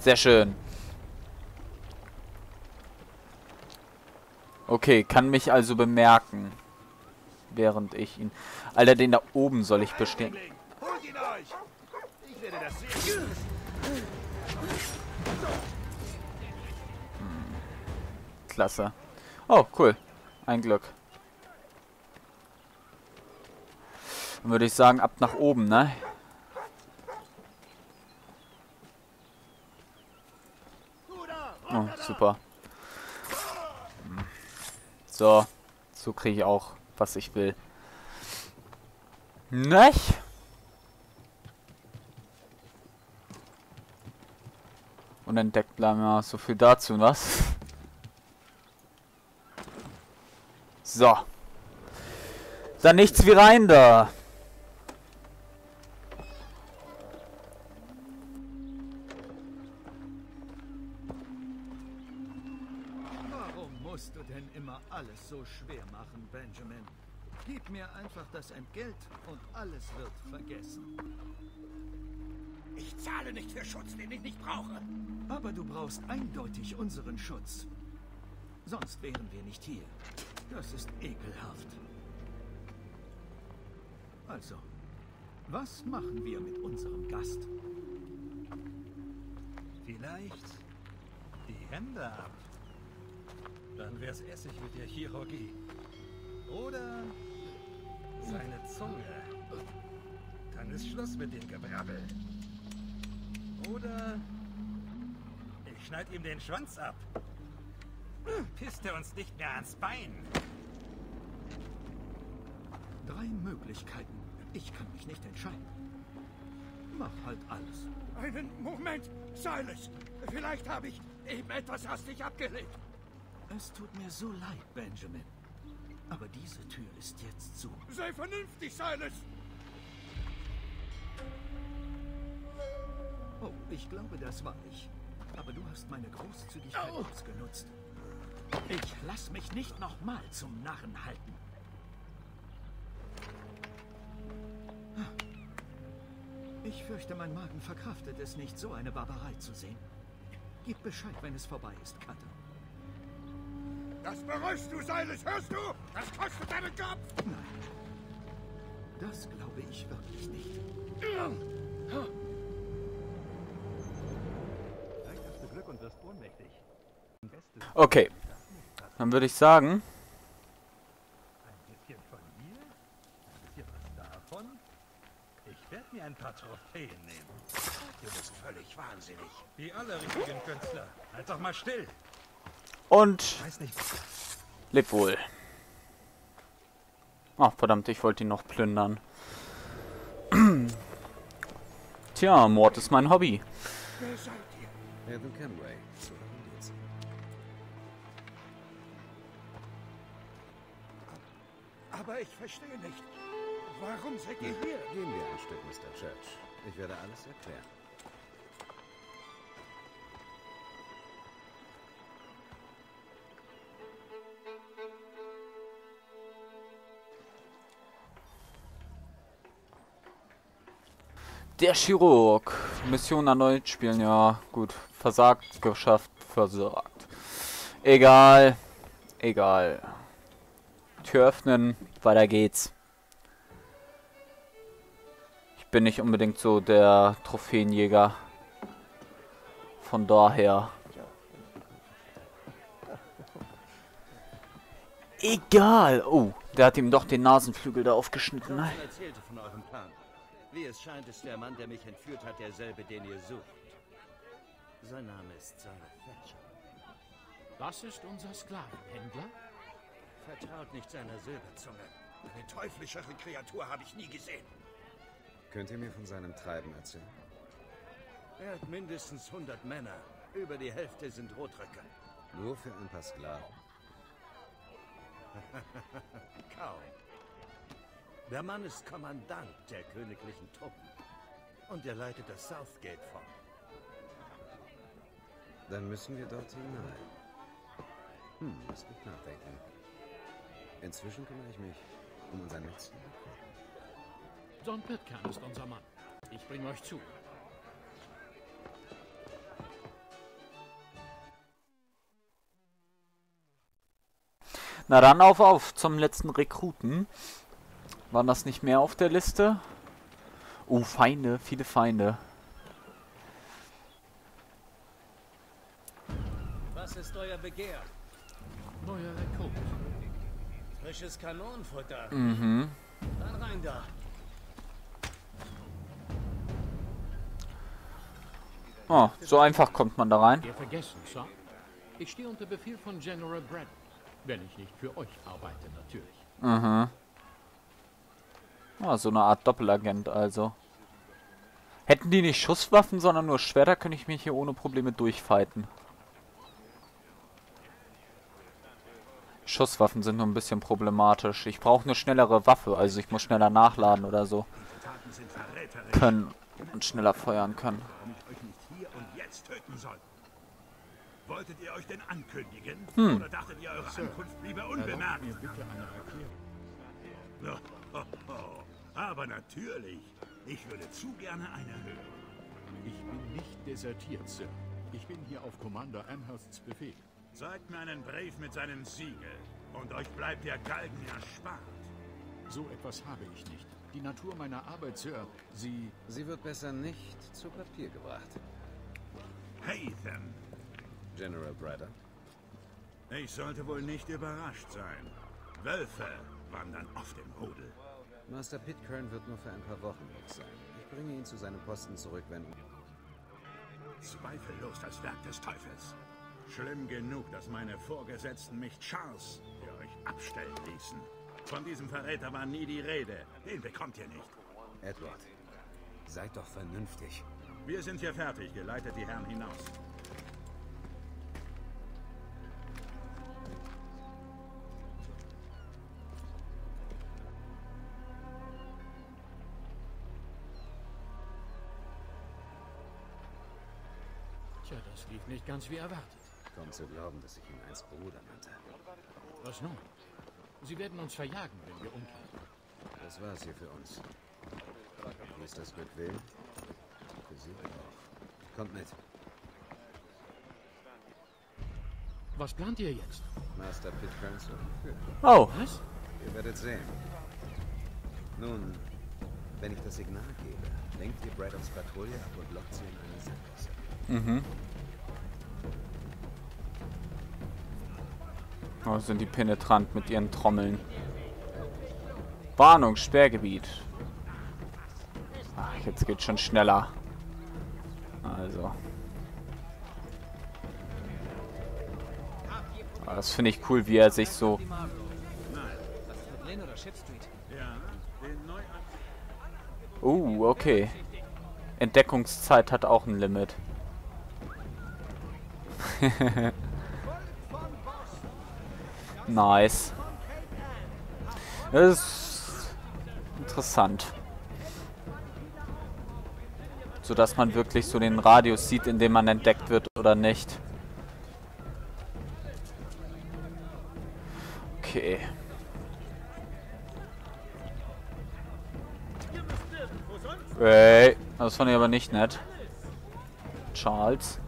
Sehr schön. Okay, kann mich also bemerken. Während ich ihn... Alter, den da oben soll ich bestehen. Sehen. Klasse. Oh, cool. Ein Glück. Dann würde ich sagen, ab nach oben, ne? Oh, super. So. So kriege ich auch, was ich will. Nicht? Unentdeckt bleiben wir so viel dazu, was? So. Dann nichts wie rein da. Entgelt und alles wird vergessen. Ich zahle nicht für Schutz, den ich nicht brauche. Aber du brauchst eindeutig unseren Schutz. Sonst wären wir nicht hier. Das ist ekelhaft. Also, was machen wir mit unserem Gast? Vielleicht die Hände ab. Dann wär's Essig mit der Chirurgie. Oder seine Zunge. Dann ist Schluss mit dem Gebrabbel. Oder ich schneid ihm den Schwanz ab. Pisst er uns nicht mehr ans Bein. Drei Möglichkeiten. Ich kann mich nicht entscheiden. Mach halt alles. Einen Moment, Silas. Vielleicht habe ich eben etwas hastig abgelegt. Es tut mir so leid, Benjamin. Aber diese Tür ist jetzt zu. Sei vernünftig, Silas. Oh, ich glaube, das war ich. Aber du hast meine Großzügigkeit Au. ausgenutzt. Ich lass mich nicht nochmal zum Narren halten. Ich fürchte, mein Magen verkraftet es nicht, so eine Barbarei zu sehen. Gib Bescheid, wenn es vorbei ist, Cutter. Das bereust du, Silas, hörst du? Das kostet deinen Kopf. Nein. Das glaube ich wirklich nicht. Vielleicht hast du Glück und wirst ohnmächtig. Okay. Dann würde ich sagen, ein bisschen von hier, ein bisschen was davon. Ich werde mir ein paar Trophäen nehmen. Du bist völlig wahnsinnig. Wie alle richtigen Künstler. Halt doch mal still. Und leb wohl. Ach, verdammt, ich wollte ihn noch plündern. Tja, Mord ist mein Hobby. Aber ich verstehe nicht. Warum seid ihr hier? Gehen wir ein Stück, Mr. Church. Ich werde alles erklären. Der Chirurg. Mission erneut spielen, ja. Gut. Versagt, geschafft, versagt. Egal. Egal. Tür öffnen, weiter geht's. Ich bin nicht unbedingt so der Trophäenjäger. Von daher. Egal. Oh, der hat ihm doch den Nasenflügel da aufgeschnitten. erzählte von eurem Plan. Wie es scheint, ist der Mann, der mich entführt hat, derselbe, den ihr sucht. Sein Name ist Sarah Thatcher. Das ist unser Sklavenhändler? Vertraut nicht seiner Silberzunge. Eine teuflischere Kreatur habe ich nie gesehen. Könnt ihr mir von seinem Treiben erzählen? Er hat mindestens 100 Männer. Über die Hälfte sind Rotröcker. Nur für ein paar Sklaven. Kaum. Der Mann ist Kommandant der königlichen Truppen. Und er leitet das Southgate vor. Dann müssen wir dort hinein. Hm, das wird nachdenken. Inzwischen kümmere ich mich um unseren letzten. Don Pitcairn ist unser Mann. Ich bringe euch zu. Na dann auf, auf zum letzten Rekruten. Waren das nicht mehr auf der Liste? Oh, Feinde, viele Feinde. Was ist euer Begehr? Neuer Rekrut. Frisches Kanonenfutter. Mhm. Dann rein da. Oh, so einfach kommt man da rein. Ihr vergessen, Sir? Ich stehe unter Befehl von General Brad. Wenn ich nicht für euch arbeite, natürlich. Mhm. Ah, so eine Art Doppelagent also. Hätten die nicht Schusswaffen, sondern nur Schwerter, könnte ich mich hier ohne Probleme durchfighten. Schusswaffen sind nur ein bisschen problematisch. Ich brauche eine schnellere Waffe, also ich muss schneller nachladen oder so. Taten sind verräterisch, Können und schneller feuern können. Wolltet ihr euch denn ankündigen? Hm. Oder dachtet ihr, eure Ankunft bliebe unbemerkt? mir Aber natürlich. Ich würde zu gerne eine hören. Ich bin nicht desertiert, Sir. Ich bin hier auf Commander Amhersts Befehl. Zeigt mir einen Brief mit seinem Siegel. Und euch bleibt der Galgen erspart. So etwas habe ich nicht. Die Natur meiner Arbeit, Sir, sie... Sie wird besser nicht zu Papier gebracht. Hatham, General Bradder. ich sollte wohl nicht überrascht sein. Wölfe wandern oft im Rudel. Master Pitcairn wird nur für ein paar Wochen weg sein. Ich bringe ihn zu seinem Posten zurück, wenn... Zweifellos das Werk des Teufels. Schlimm genug, dass meine Vorgesetzten mich Charles für euch abstellen ließen. Von diesem Verräter war nie die Rede. Den bekommt ihr nicht. Edward, seid doch vernünftig. Wir sind hier fertig. Geleitet die Herren hinaus. Tja, das lief nicht ganz wie erwartet. Kaum zu glauben, dass ich ihn einst Bruder nannte. Was nun? Sie werden uns verjagen, wenn wir umkehren. Das war's hier für uns. Wie es das Glück will. Für Sie auch. Kommt mit. Was plant ihr jetzt? Master zu entführen. Oh, Was? Ihr werdet sehen. Nun, wenn ich das Signal gebe, lenkt ihr Braddons Patrouille ab und lockt sie in eine Sackgasse. Mhm. Oh, sind die penetrant mit ihren Trommeln. Warnung, Sperrgebiet. Ach, jetzt geht's schon schneller. Also. Ah, Das finde ich cool, wie er sich so... Uh, okay. Entdeckungszeit hat auch ein Limit. nice. Das ist interessant. So dass man wirklich so den Radius sieht, in dem man entdeckt wird oder nicht. Okay. Ey, das fand ich aber nicht nett. Charles.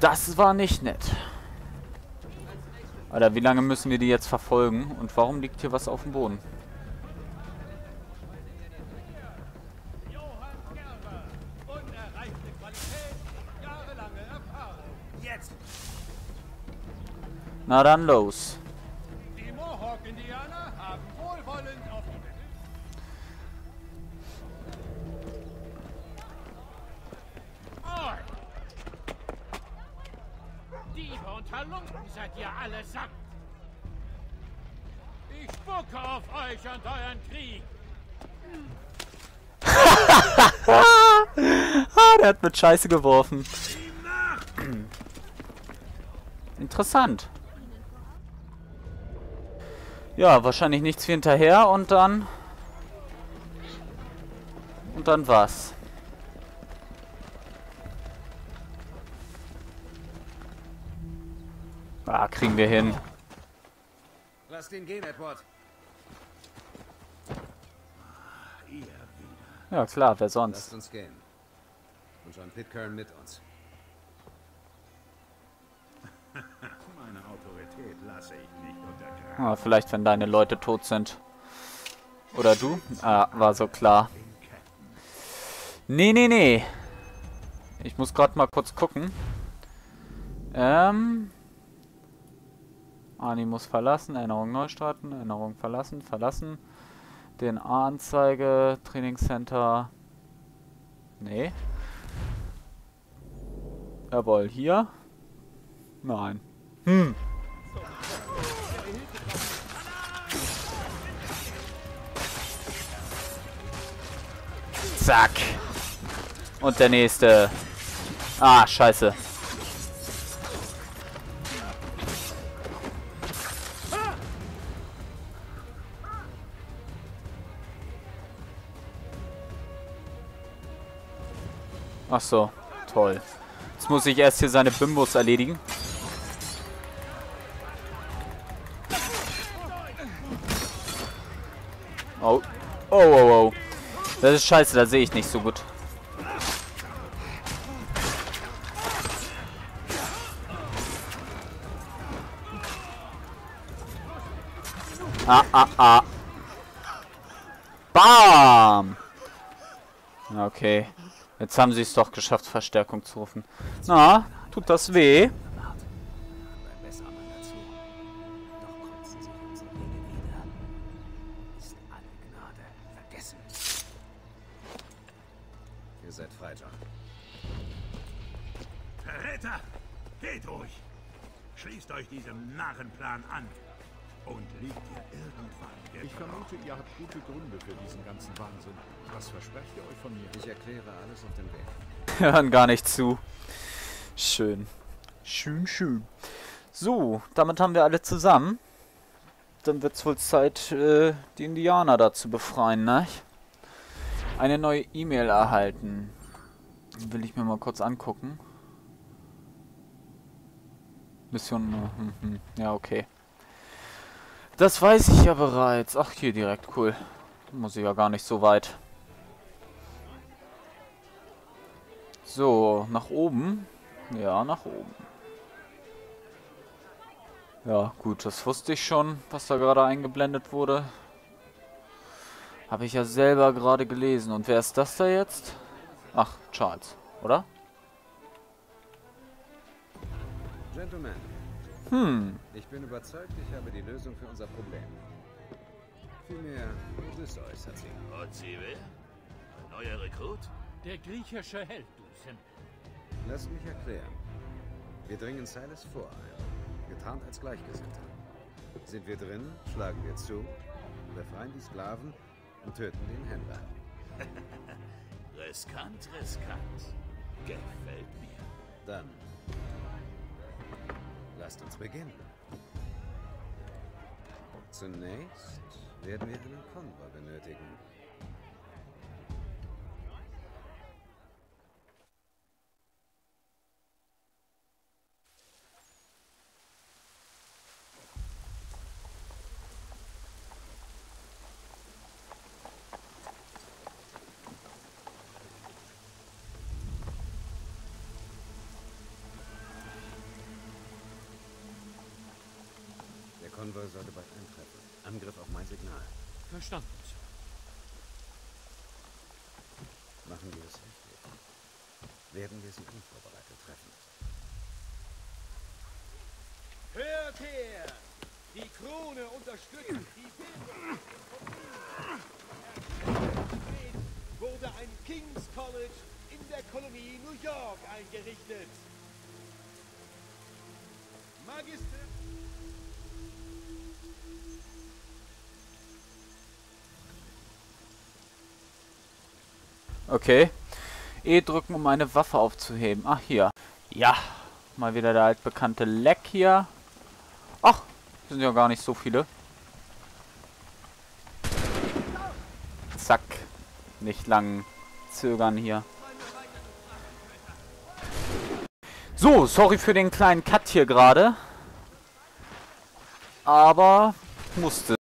Das war nicht nett. Alter, wie lange müssen wir die jetzt verfolgen? Und warum liegt hier was auf dem Boden? Na dann los. Die Mohawk-Indianer haben wohlwollend auf die Diebe und Halunken seid ihr allesamt. Ich spucke auf euch und euren Krieg. Ah, der hat mit Scheiße geworfen. Interessant. Ja, wahrscheinlich nichts hinterher und dann... Und dann was? Ah, kriegen wir hin. Lasst ihn gehen, Edward. Ja klar, wer sonst? Lasst uns gehen. Und John Pitcairn mit uns. Meine Autorität lasse ich nicht untergraben. Ah, vielleicht, wenn deine Leute tot sind. Oder du? Ah, war so klar. Nee, nee, nee. Ich muss gerade mal kurz gucken. Ähm. Animus verlassen, Erinnerung neu starten, Erinnerung verlassen, verlassen. DNA-Anzeige, Trainingscenter. Nee. Jawohl, hier. Nein. Hm. Zack. Und der nächste. Ah, scheiße. Ach so, toll. Jetzt muss ich erst hier seine Bimbos erledigen. Oh. Oh, oh, oh. Das ist scheiße, da sehe ich nicht so gut. Ah, ah, ah. Bam! Okay. Jetzt haben sie es doch geschafft, Verstärkung zu rufen. Na, tut das weh? Ihr seid frei, John. Verräter! Geht durch! Schließt euch diesem Narrenplan an. Und liegt ihr irgendwann Ich gekrochen. vermute, ihr habt gute Gründe für diesen ganzen Wahnsinn. Was versprecht ihr euch von mir? Ich erkläre alles auf dem Weg. Hören gar nicht zu. Schön. Schön, schön. So, damit haben wir alle zusammen. Dann wird es wohl Zeit, äh, die Indianer da zu befreien, ne? Eine neue E-Mail erhalten. Will ich mir mal kurz angucken. Mission, äh, hm, hm. ja, okay. Das weiß ich ja bereits. Ach, hier direkt, cool. Muss ich ja gar nicht so weit. So, nach oben. Ja, nach oben. Ja, gut, das wusste ich schon, was da gerade eingeblendet wurde. Habe ich ja selber gerade gelesen. Und wer ist das da jetzt? Ach, Charles, oder? Gentlemen, Hm, ich bin überzeugt, ich habe die Lösung für unser Problem. Vielmehr, Odysseus hat sie. Und sie will? Ein neuer Rekrut? Der griechische Held, du Sim. Lasst mich erklären. Wir dringen Silas vor getarnt als Gleichgesinnter. Sind wir drin, schlagen wir zu, befreien die Sklaven und töten den Händler. Riskant, riskant. Gefällt mir. Dann lasst uns beginnen. Zunächst werden wir einen Konvoi benötigen. Der Konvoi sollte bald eintreffen. Angriff auf mein Signal. Verstanden, Sir. Machen wir es richtig. Werden wir sie unvorbereitet treffen. Hört her! Die Krone unterstützt die Bildung. wurde ein King's College in der Kolonie New York eingerichtet. Magister... okay. E drücken, um eine Waffe aufzuheben. Ach, hier. Ja, mal wieder der altbekannte Leck hier. Ach, sind ja gar nicht so viele. Zack. Nicht lang zögern hier. So, sorry für den kleinen Cut hier gerade. Aber musste.